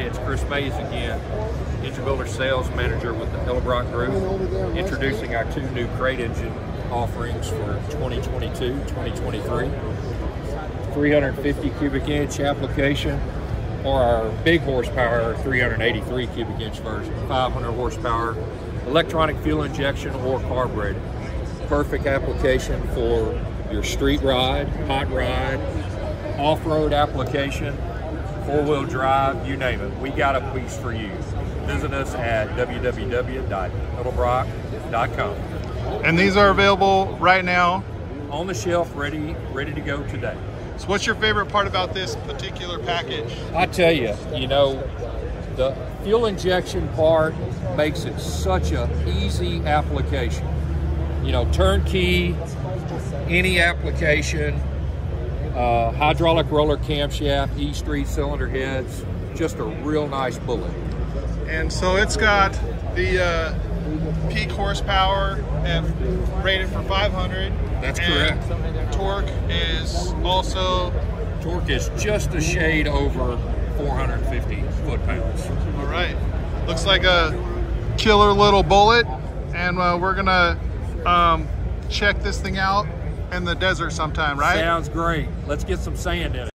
Mays again, engine builder sales manager with the Edelbrock Group, introducing our two new crate engine offerings for 2022, 2023. 350 cubic inch application or our big horsepower 383 cubic inch version, 500 horsepower, electronic fuel injection or carbureted. Perfect application for your street ride, hot ride, off-road application, four-wheel drive, you name it. We got a piece for you. Visit us at www.edelbrock.com. And these are available right now. On the shelf, ready, ready to go today. So what's your favorite part about this particular package? I tell you, you know, the fuel injection part makes it such a easy application. You know, turnkey, any application, uh, hydraulic roller camshaft, E-street cylinder heads, just a real nice bullet. And so it's got the uh, peak horsepower rated for 500. That's correct. Torque is also Torque is just a shade over 450 foot-pounds. all right. Looks like a killer little bullet, and uh, we're gonna um, check this thing out in the desert sometime, right? Sounds great. Let's get some sand in it.